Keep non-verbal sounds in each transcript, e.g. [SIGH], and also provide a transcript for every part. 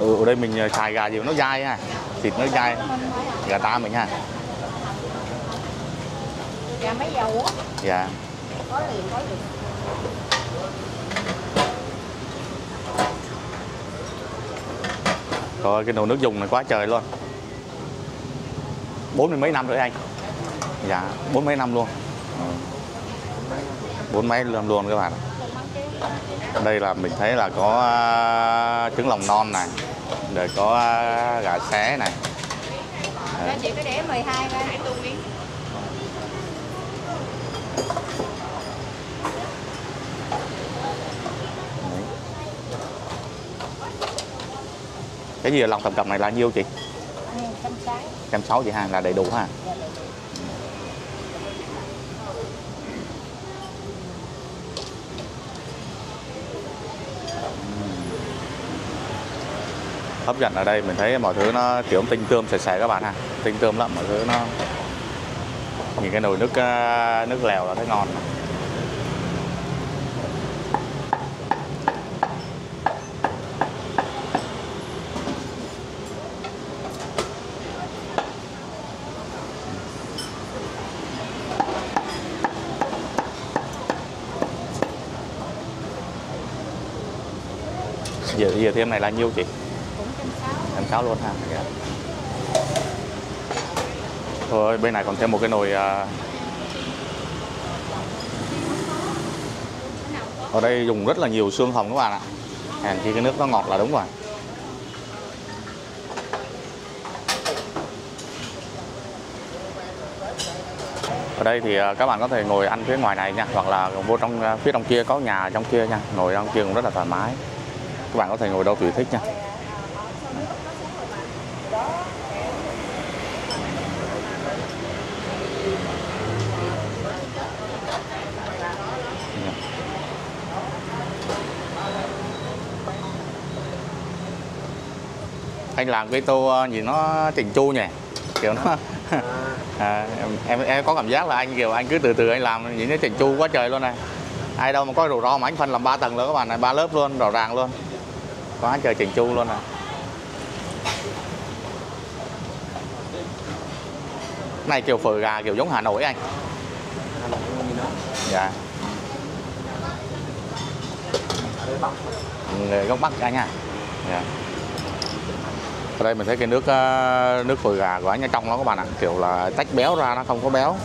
ừ, ở đây mình xài gà gì nó dai ha thịt nó dai. Gà ta mình ha Gà mấy dầu á, dạ. Có liền có liền. Coi cái nồi nước dùng này quá trời luôn. Bốn mươi mấy năm rồi anh. Dạ bốn mấy năm luôn. Bốn mấy năm luôn các bạn đây là mình thấy là có à, trứng lòng non này rồi có à, gà xé này Cho chị cái đĩa 12 ra. Cái gì là lòng tầm cặp này là nhiêu chị Ừ, trăm sáu. chị ha là đầy đủ ha hấp dẫn ở đây, mình thấy mọi thứ nó kiểu tinh tươm sạch sẽ các bạn ha. Tinh tươm lắm, mọi thứ nó nhìn cái nồi nước à, nước lèo là thấy ngon. Giờ giờ thêm này là nhiêu chị? Sáu. luôn ha thôi bên này còn thêm một cái nồi à, ở đây dùng rất là nhiều xương hồng các bạn ạ. Hèn chi cái nước nó ngọt là đúng rồi. Ở đây thì à, các bạn có thể ngồi ăn phía ngoài này nha hoặc là vô trong à, phía trong kia có nhà trong kia nha. Ngồi trong kia cũng rất là thoải mái. Các bạn có thể ngồi đâu tùy thích nha. Anh làm cái tô gì nó chỉnh chu nhỉ? Kiểu nó à, em, [LAUGHS] em em có cảm giác là anh kiểu anh cứ từ từ anh làm nhìn nó chỉnh chu quá trời luôn này. Ai đâu mà có đồ rau mà anh phân làm ba tầng luôn các bạn này ba lớp luôn rõ ràng luôn. Quá trời chỉnh chu luôn này. Này kiểu phở gà kiểu giống Hà Nội anh. Dạ. Người gốc Bắc anh à? Dạ ở đây mình thấy cái nước ờ, nước phở gà của anh ở trong nó các bạn ạ. Kiểu là tách béo ra, nó không có béo.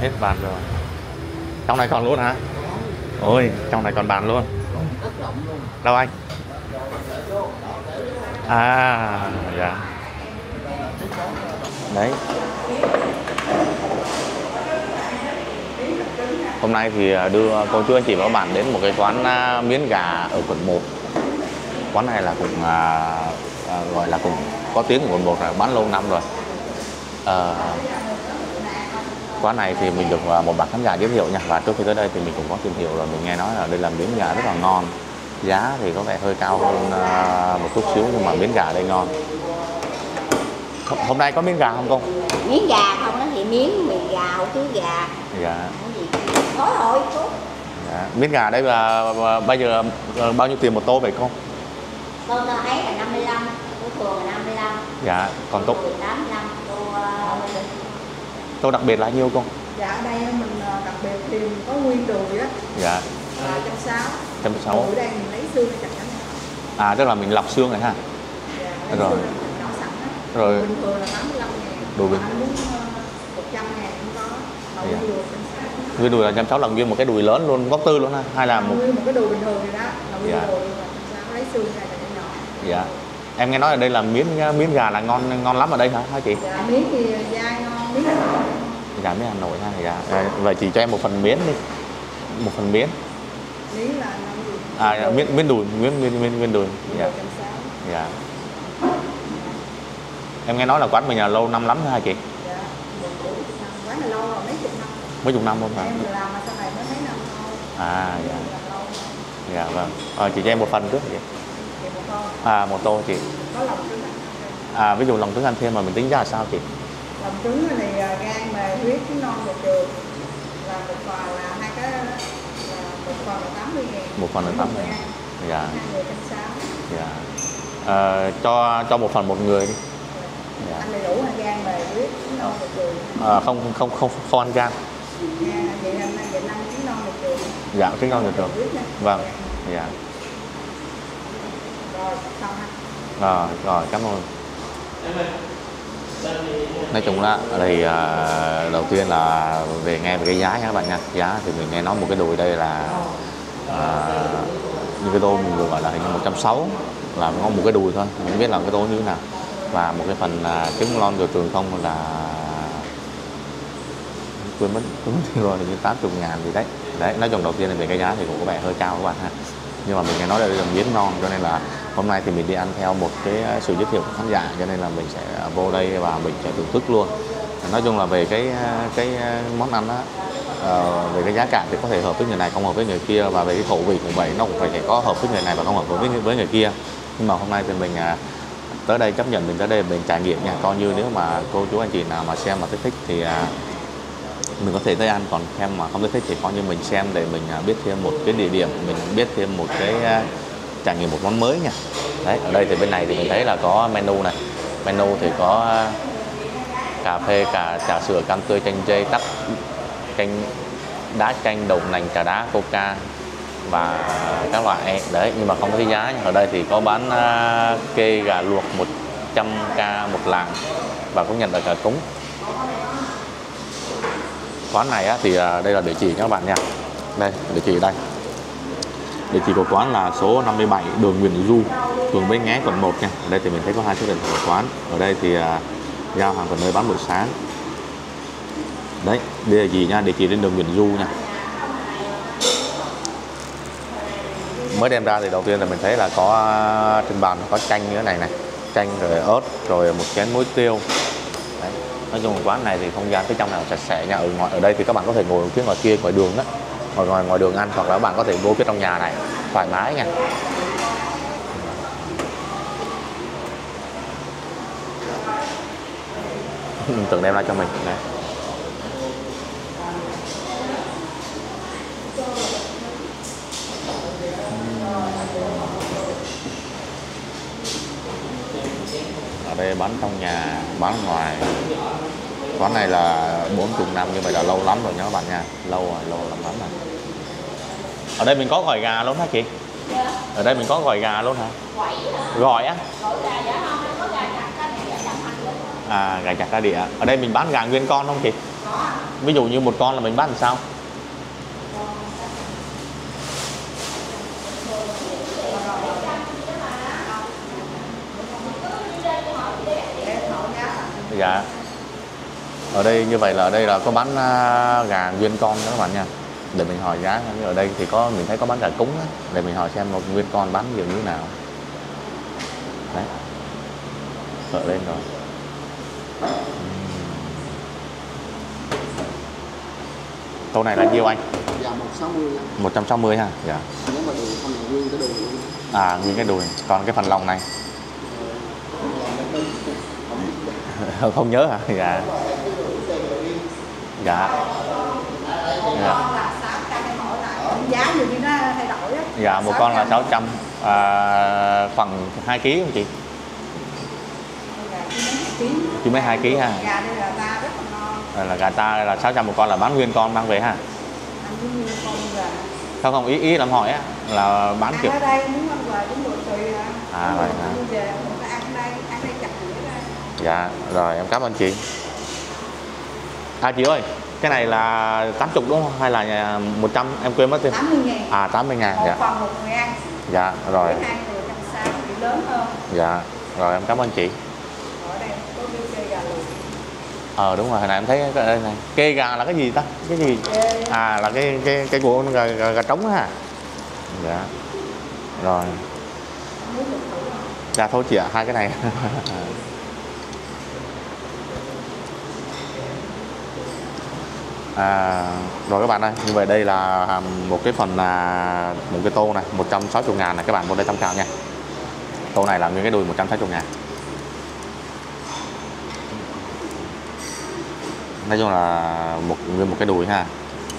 Hết bàn rồi. Trong này còn luôn hả? Ôi, trong này còn bàn luôn. Đâu anh? À dạ. Đấy. Hôm nay thì à, đưa cô chú anh chị và các bạn đến một cái quán à, miến gà ở quận 1 quán này là cũng à, à, gọi là cũng có tiếng của quận 1 là bán lâu năm rồi. À, quán này thì mình được một bạn khán giả giới thiệu nha. Và trước khi tới đây thì mình cũng có tìm hiểu rồi mình nghe nói là đây là miếng gà rất là ngon. Giá thì có vẻ hơi cao hơn à, một chút xíu nhưng mà miếng gà đây ngon. Hôm nay có miếng gà không cô? Miếng gà không đó thì miếng mì gà, hủ tiếu gà. Dạ rồi, có. Dạ. Miếng gà đây là là bây giờ là bao nhiêu tiền một tô vậy cô? Tô tao ấy là 55, tô thường là 55, Dạ, còn tô tô 85, tô tô đặc biệt là nhiêu cô? Dạ ở đây mình đặc biệt thì mình có nguyên đùi á Dạ, là trăm sáu. trăm sáu. Đùi đây mình lấy xương ra chặt. À tức là mình lọc xương này ha. Dạ, lấy Rồi. Rồi. Bình thường là 85 ngàn. Đùi bình- muốn ờ, 100 ngàn cũng có. Mà Dạ. Nguyên đùi là trăm sáu là nguyên một cái đùi lớn luôn, góc tư luôn ha, hay là một Nguyên một cái đùi bình thường này đó. Là nguyên Dạ. đùi là lấy xương ra chặt nhỏ dạ. Em nghe nói ở đây là miếng miếng gà là ngon ngon lắm ở đây hả hả chị? Dạ miếng thì dai ngon, miếng. Dạ miếng Hà Nội ha. Dạ. À, vậy chị cho em một phần miếng đi. Một phần miếng. Miếng là? À dạ, miếng miếng đùi, miếng miếng miếng, miếng đùi. Dạ. Dạ. Em nghe nói là quán mình là lâu năm lắm hả chị? Dạ. Quán này lâu rồi, mấy chục năm. Mấy chục năm mà năm thôi. À dạ. Dạ vâng. À, chị cho em một phần trước vậy. Thì một con À một tô chị. có lòng trứng À ví dụ lòng trứng ăn thêm mà mình tính giá là sao chị? lòng trứng này à, gan mà huyết trứng non bột trường là một phần là hai cái là một phần là 80 ngàn. Một phần là tám mươi dạ. Trăm sáu. Dạ. Ờ, cho cho một phần một người đi. Dạ. anh đầy đủ hàng gan về huyết trứng non một trường Ờ, không không không không ăn gan Nha, vậy nay vậy năm trứng non một trường dạ trứng non được rồi. Nha. Vâng. Dạ. Rồi xong Ờ, rồi cảm ơn. Nói chung là thì à, đầu tiên là về nghe về cái giá nha các bạn nha. Giá thì mình nghe nói một cái đùi đây là à, như cái tô mình vừa gọi là hình như 160 là ngon một cái đùi thôi. Mình không biết là cái tô như thế nào. Và một cái phần à, trứng lon từ trường không là quên mất quên mất rồi, hình như 80 ngàn gì đấy. Đấy, nói chung đầu tiên là về cái giá thì cũng có vẻ hơi cao các bạn ha. Nhưng mà mình nghe nói đây là miếng non, cho nên là hôm nay thì mình đi ăn theo một cái à, sự giới thiệu của khán giả, cho nên là mình sẽ à, vô đây và mình sẽ thưởng thức luôn. Nói chung là về cái à, cái món ăn á ờ, về cái giá cả thì có thể hợp với người này, không hợp với người kia, và về cái khẩu vị cũng vậy, nó cũng phải thể có hợp với người này và không hợp với với người kia. Nhưng mà hôm nay thì mình tới đây chấp nhận, mình tới đây mình trải nghiệm nha. Coi như nếu mà cô chú anh chị nào mà xem mà thích thích thì mình có thể tới ăn, còn xem mà không thấy thích thì coi như mình xem để mình à, biết thêm một cái địa điểm, mình biết thêm một cái à, trải nghiệm một món mới nha. Đấy, ở đây thì bên này thì mình thấy là có menu này. Menu thì có à, cà phê, cà, trà sữa, cam tươi, chanh dây tắc chanh đá chanh đậu nành trà đá, coca và các loại. Đấy, nhưng mà không có giá ở đây thì có bán kê gà luộc 100k một lạng và cũng nhận được cả cúng quán này á, thì à, đây là địa chỉ các bạn nha. Đây địa chỉ đây. Địa chỉ của quán là số 57 đường Nguyễn Du phường Bến Nghé quận 1 nha. Ở đây thì mình thấy có hai số điện thoại của quán. Ở đây thì à, giao hàng tận nơi bán buổi sáng. Đấy địa chỉ nha địa chỉ trên đường Nguyễn Du nha. Mới đem ra thì đầu tiên là mình thấy là có à, trên bàn có chanh như thế này này. Chanh rồi ớt rồi một chén muối tiêu nói chung là quán này thì không gian phía trong nào sạch sẽ nha. Ừ, ở ngoài ở đây thì các bạn có thể ngồi phía ngoài kia, ngoài đường đó ngoài ngoài ngoài đường ăn, hoặc là các bạn có thể vô phía trong nhà này, thoải mái nha. [LAUGHS] Tưởng đem ra cho mình. Đấy ở đây bán trong nhà bán ngoài. Quán này là 40 năm như vậy là lâu lắm rồi các bạn nha. Lâu rồi lâu lắm lắm rồi. Ở đây mình có gỏi gà luôn hả chị? Ở đây mình có gỏi gà luôn hả? Gỏi á? À gà chặt ra đĩa ở đây mình bán gà nguyên con không chị? Ví dụ như một con là mình bán làm sao dạ. Ở đây như vậy là ở đây là có bán à, gà nguyên con đó các bạn nha. Để mình hỏi giá ở đây thì có mình thấy có bán gà cúng á. Để mình hỏi xem một nguyên con bán nhiều như thế nào. Đấy. Sợ lên rồi. Tô này là nhiêu anh? Dạ 160 ạ. 160 ha? Dạ. Nếu mà đùi không là nguyên cái đùi. À nguyên cái đùi. Còn cái phần lòng này Làm cái bên không nhớ hả dạ. Dạ. Dạ, con là 600 em hỏi lại giá nhiều khi nó thay đổi á. Dạ một con là 600 à, khoảng 2 kg không chị? Chỉ mấy 2 kg ha. Gà đây là ta rất là ngon. Rồi là gà ta là 600 một con là bán nguyên con mang về ha. Gà. Không không? Ý ý làm hỏi á là bán kiểu ở đây muốn ăn về cũng được tùy à. À, vậy hả? Mua về mình phải ăn đây ăn đây chặt dĩa đây dạ rồi em cảm ơn chị. À chị ơi cái này là 80 đúng không? Hay là nhà 100 em quên mất thêm 80 ngàn. À 80 ngàn một dạ phần một người ăn. Dạ rồi. Với hai người trăm sáu thì lớn hơn. Dạ rồi em cảm ơn chị. Ở đây có cái cây gà luộc ờ đúng rồi hồi nãy em thấy cái đây này. Kê gà là cái gì ta? Cái gì? À là cái cái cái của gà, gà, gà trống ha dạ. Rồi. Dạ thôi chị ạ hai cái này [LAUGHS] à, rồi các bạn ơi như vậy đây là à, một cái phần là một cái tô này 160 ngàn này các bạn vô đây tham khảo nha. Tô này là nguyên cái đùi 160 ngàn. Nói chung là một nguyên một cái đùi ha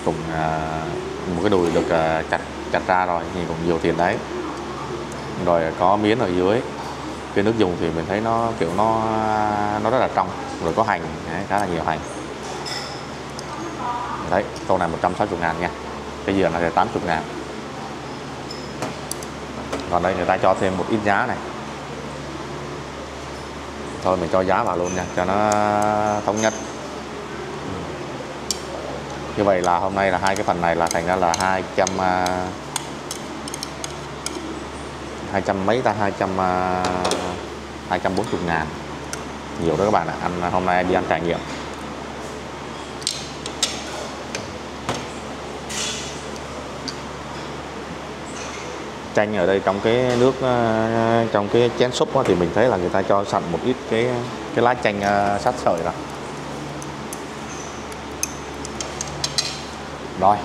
cũng à, một cái đùi được à, chặt chặt ra rồi nhìn cũng nhiều tiền đấy. Rồi có miến ở dưới cái nước dùng thì mình thấy nó kiểu nó nó rất là trong rồi có hành đấy, khá là nhiều hành đấy con này 160 ngàn nha. Cái dừa này là 80 ngàn. Còn đây người ta cho thêm một ít giá này. Thôi, mình cho giá vào luôn nha, cho nó thống nhất. Như vậy là hôm nay là hai cái phần này là thành ra là 200 200 à, mấy ta? 200 240 à, ngàn. Nhiều đó các bạn ạ. À. anh hôm nay đi ăn trải nghiệm. Chanh ở đây trong cái nước ờ, trong cái chén súp thì mình thấy là người ta cho sẵn một ít cái cái lá chanh ờ, sát sợi rồi rồi,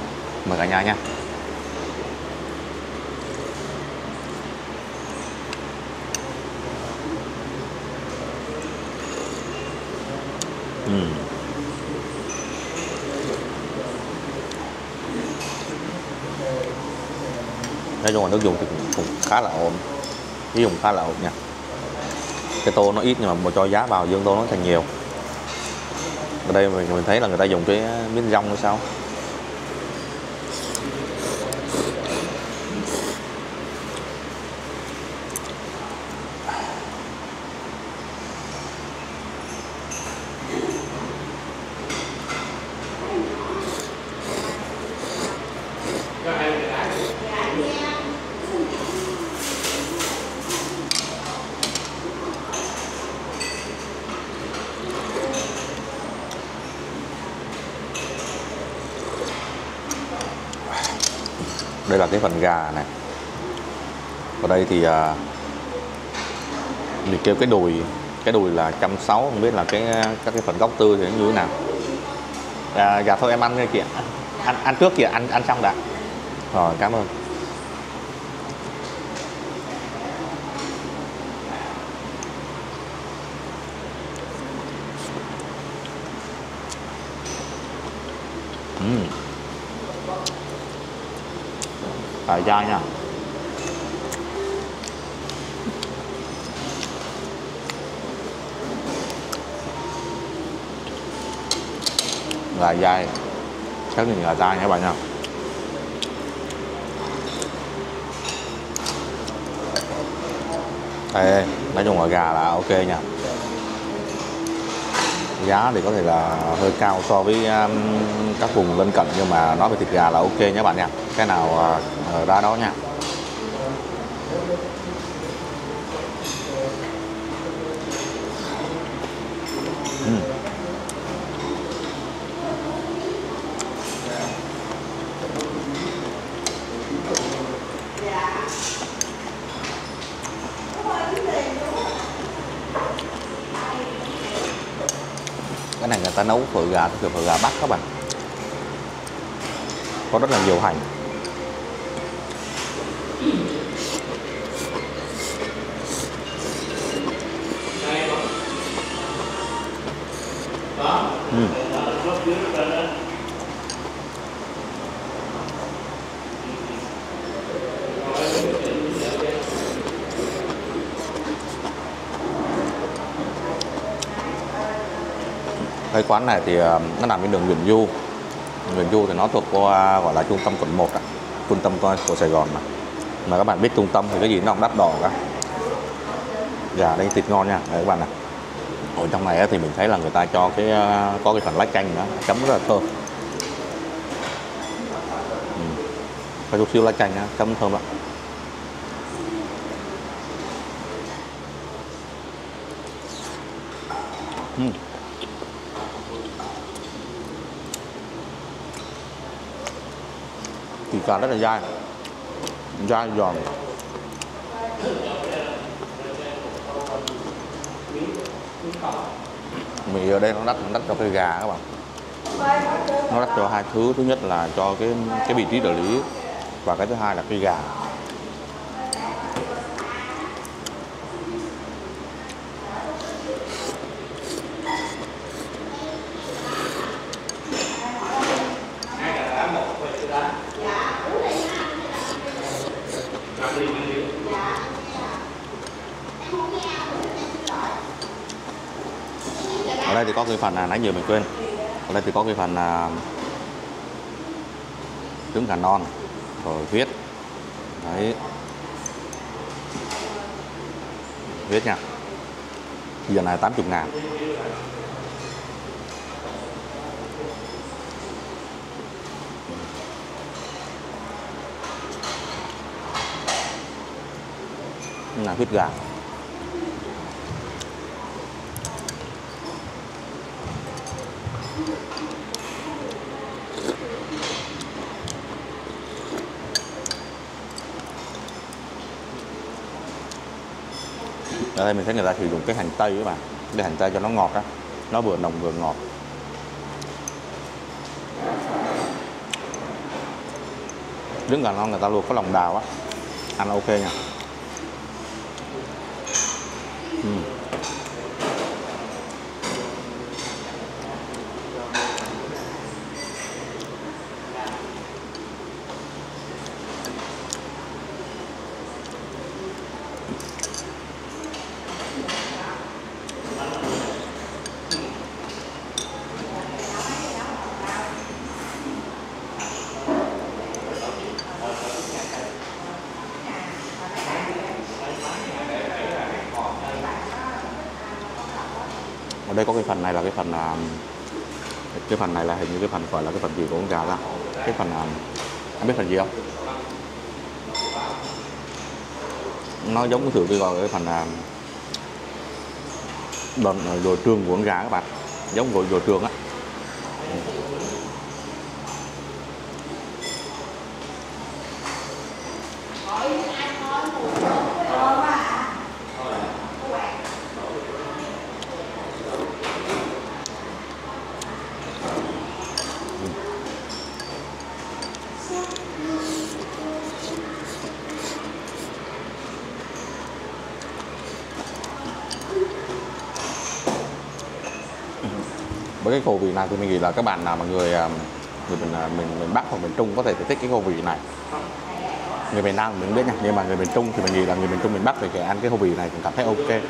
mời cả nhà nha Ừm. Nói chung là nước dùng thì cũng, cũng khá là ổn. Cái dùng khá là ổn nha. Cái tô nó ít nhưng mà mà cho giá vào dương tô nó thành nhiều. Ở đây mình, mình thấy là người ta dùng cái miếng rong hay sao? Cái phần gà này. Ở đây thì à, mình kêu cái đùi cái đùi là trăm sáu không biết là cái à, các cái phần gốc tươi thì nó như thế nào. À, dạ thôi em ăn thôi kìa ăn ăn trước kìa ăn ăn xong đã. Rồi cảm ơn. Ừm. Phải dai nha. Gà dai. Chắc là gà dai nha các bạn nha. Ê, nói chung là gà là ok nha. Giá thì có thể là hơi cao so với um, các vùng lân cận nhưng mà nói về thịt gà là ok nhé bạn nha cái nào uh, ra đó nha. Uhm. cái này người ta nấu phở gà kiểu phở gà bắc các bạn. Có rất là nhiều hành. Ừ. cái quán này thì ờ, nó nằm trên đường Nguyễn Du Nguyễn Du thì nó thuộc qua, gọi là trung tâm quận 1 à. trung tâm của của Sài Gòn mà mà các bạn biết trung tâm thì cái gì nó cũng đắt đỏ cả gà đây thịt ngon nha đấy các bạn này ở trong này thì mình thấy là người ta cho cái ờ, có cái phần lá chanh nữa chấm rất là thơm ừ. có chút xíu lá chanh đó, chấm thơm lắm ừ. thịt gà rất là dai dai giòn mì ở đây nó đắt nó đắt cho cái gà các bạn. Nó đắt cho hai thứ thứ nhất là cho cái cái vị trí địa lý, và cái thứ hai là cái gà. Phần là nãy giờ mình quên. Ở đây thì có cái phần là trứng gà non, rồi huyết. Đấy. Huyết nha. Giờ này 80 ngàn. Là huyết gà. Ở đây mình thấy người ta sử dụng cái hành tây các bạn cái hành tây cho nó ngọt á. Nó vừa nồng vừa ngọt. Trứng gà non người ta luộc có lòng đào á. Ăn ok nha. Ừm. Phần này là cái phần à, cái phần này là hình như cái phần gọi là cái phần gì của con gà ra cái phần à, anh biết phần gì không? Nó giống cái thử cái gọi cái phần à, đòn rồi trường của con gà các bạn. Giống gọi rồi trường á với cái khẩu vị này thì mình nghĩ là các bạn nào mà người à, người mình à, mình mình Bắc hoặc miền Trung có thể thích cái khẩu vị này. Người miền Nam mình biết nha, nhưng mà người miền Trung thì mình nghĩ là người miền Trung, miền Bắc thì cái ăn cái khẩu vị này cũng cảm thấy ok.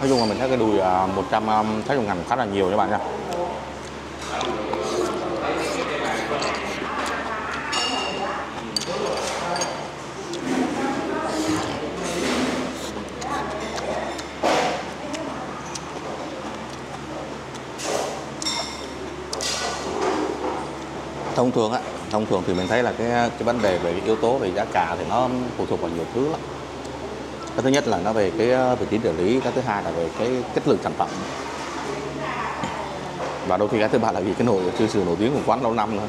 Nói chung là mình thấy cái đùi à, 100 thấy dùng ngàn khá là nhiều các bạn nha. Thông thường á, thông thường thì mình thấy là cái cái vấn đề về cái yếu tố về giá cả thì nó phụ thuộc vào nhiều thứ lắm. Cái thứ nhất là nó về cái ờ, vị trí địa lý, cái thứ hai là về cái chất lượng sản phẩm. Và đôi khi cái thứ ba là vì cái nổi cái sự nổi tiếng của quán lâu năm nữa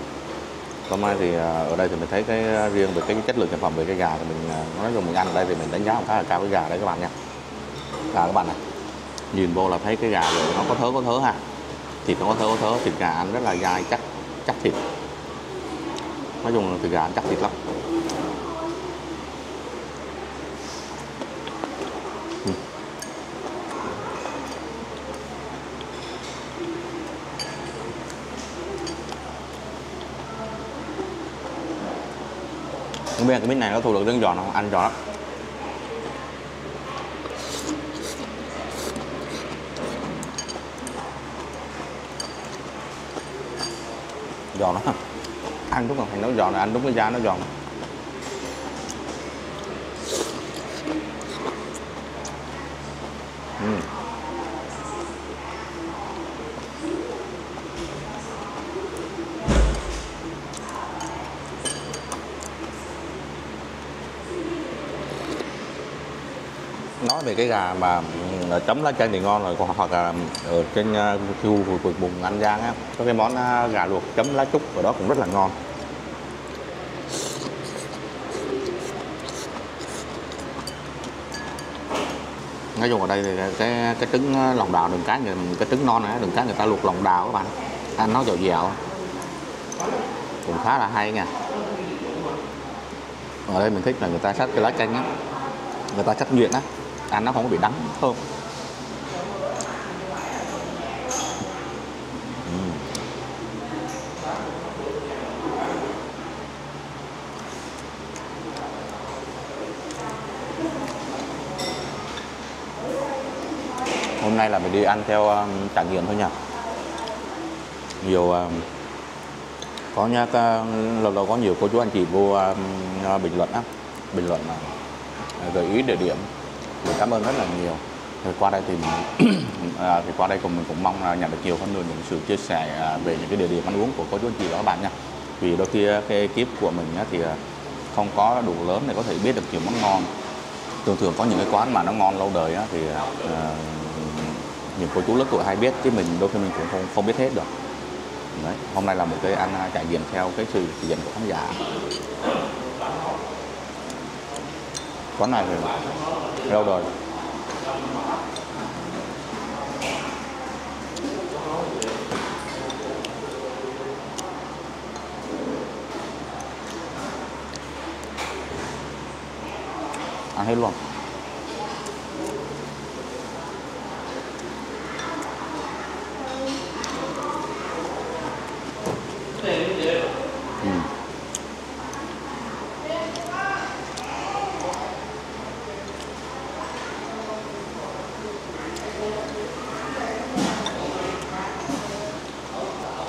hôm nay thì ờ, ở đây thì mình thấy cái ờ, riêng về cái chất lượng sản phẩm về cái gà thì mình nói chung mình ăn ở đây thì mình đánh giá một khá là cao cái gà đấy các bạn nha gà các bạn này, nhìn vô là thấy cái gà rồi nó có thớ có thớ ha. Thịt nó có thớ có thớ. Thịt gà ăn rất là dai, chắc chắc thịt nói chung là thịt gà chắc thịt lắm. Ừ. Không biết cái miếng này nó thu được trứng giòn không ăn giòn lắm. Giòn lắm ăn đúng không thành nó giòn là ăn đúng cái da nó giòn ừ. nói về cái gà mà ừ, chấm lá chanh thì ngon rồi còn hoặc là ở trên ờ, khu vực vùng An Giang á, có cái món ờ, gà luộc chấm lá trúc, ở đó cũng rất là ngon. Nói chung ở đây thì cái cái trứng ờ, lòng đào đường cá người, cái trứng non này, đường cá người ta luộc lòng đào các bạn. Ăn nó dẻo dẻo. Cũng khá là hay nha. Ở đây mình thích là người ta xắt cái lá chanh á. Người ta chắc nhuyễn á. Ăn nó không có bị đắng thơm hôm nay là mình đi ăn theo um, trải nghiệm thôi nha nhiều um, có nha lâu lâu có nhiều cô chú anh chị vô um, bình luận á. Bình luận là gợi ý địa điểm. Mình cảm ơn rất là nhiều. Thì qua đây thì [COUGHS] à, thì qua đây cùng mình cũng mong là nhận được nhiều hơn nữa những sự chia sẻ à, về những cái địa điểm ăn uống của cô chú anh chị và các bạn nha vì đôi khi cái ekip của mình á, thì à, không có đủ lớn để có thể biết được nhiều món ngon. Thường thường có những cái quán mà nó ngon lâu đời á, thì à, những cô chú lớn tuổi hay biết, chứ mình đôi khi mình cũng không không biết hết được. Đấy. hôm nay là một cái ăn à, trải nghiệm theo cái sự chỉ dẫn của khán giả. Quán này thì lâu rồi. Ăn hết luôn.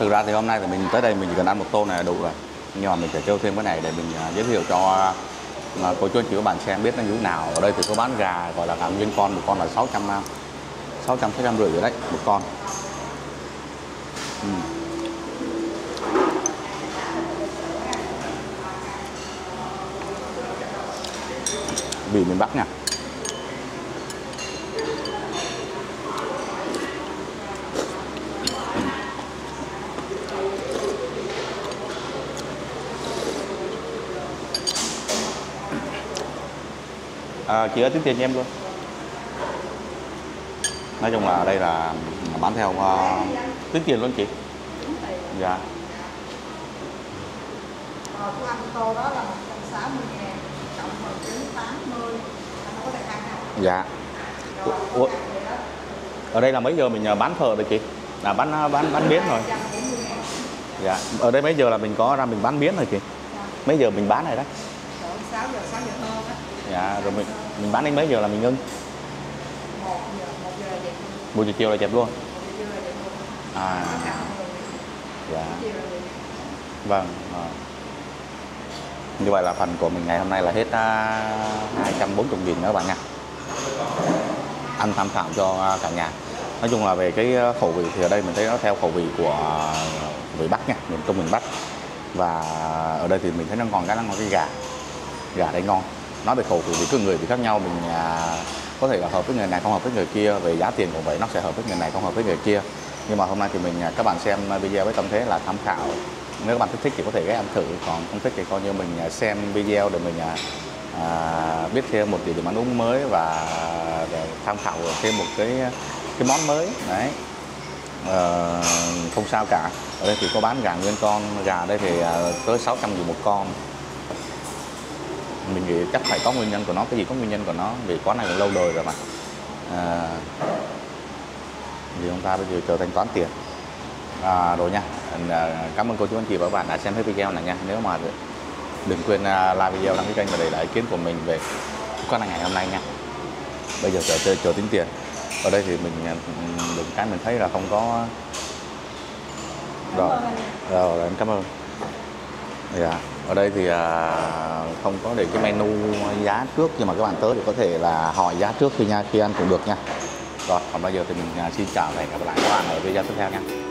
Thực ra thì hôm nay thì mình tới đây mình chỉ cần ăn một tô này là đủ rồi. Nhưng mà mình sẽ kêu thêm cái này để mình à, giới thiệu cho mà cô chú anh chị các bạn xem biết nó như thế nào. Ở đây thì có bán gà, gọi là gà nguyên con, một con là 600 600 600 rưỡi rồi đấy, một con. Ừ. Uhm. vị miền Bắc nha. À, chị ơi tính tiền cho em luôn. Nói chung là ở đây là bán theo uh, tính tiền luôn chị. Dạ. Ờ, của anh tô đó là 160 ngàn cộng vào trứng 80 anh có thể ăn không? dạ. Ủa? ở đây là mấy giờ mình à, bán phở rồi chị? Là bán à, bán bán biến rồi. 140 ngàn. dạ. Ở đây mấy giờ là mình có ra mình bán biến rồi chị? Mấy giờ mình bán này đó? Rồi 6 giờ 6 giờ hơn á. dạ rồi mình mình bán đến mấy giờ là mình ngưng? 1 giờ 1 giờ là dẹp luôn. một giờ chiều là chẹp luôn. 1 giờ là dẹp luôn. à. Dạ. Chiều vâng à. như vậy là phần của mình ngày hôm nay là hết uh, 240 nghìn nữa các bạn nha. Ăn tham khảo cho cả nhà. Nói chung là về cái khẩu vị thì ở đây mình thấy nó theo khẩu vị của người Bắc nha miền Trung miền Bắc. Và ở đây thì mình thấy nó ngon cái nó ngon cái gà. Gà đây ngon nói về khẩu vị thì cứ người thì khác nhau mình à, có thể là hợp với người này không hợp với người kia về giá tiền cũng vậy nó sẽ hợp với người này không hợp với người kia. Nhưng mà hôm nay thì mình à, các bạn xem video với tâm thế là tham khảo. Nếu các bạn thích thích thì có thể ghé ăn thử còn không thích thì coi như mình à, xem video để mình à, à, biết thêm một địa điểm ăn uống mới và để tham khảo thêm một cái cái món mới. Đấy. À, không sao cả. Ở đây thì có bán gà nguyên con. Gà đây thì à, tới 600 nghìn một con mình nghĩ chắc phải có nguyên nhân của nó. Cái gì có nguyên nhân của nó? Vì quán này cũng lâu đời rồi mà. À, vì ông ta bây giờ chờ thanh toán tiền. À, rồi nha. À, cảm ơn cô chú anh chị và các bạn đã xem hết video này nha. Nếu mà đừng quên à, like video đăng ký kênh và để lại ý kiến của mình về quán này ngày hôm nay nha. Bây giờ chờ chờ, chờ tính tiền. Ở đây thì mình à, được cái mình thấy là không có rồi. rồi em cảm ơn. Dạ ở đây thì à, không có để cái menu giá trước, nhưng mà các bạn tới thì có thể là hỏi giá trước khi nha, khi ăn cũng được nha. Rồi, còn bây giờ thì mình à, xin chào và hẹn gặp lại các bạn ở video tiếp theo nha.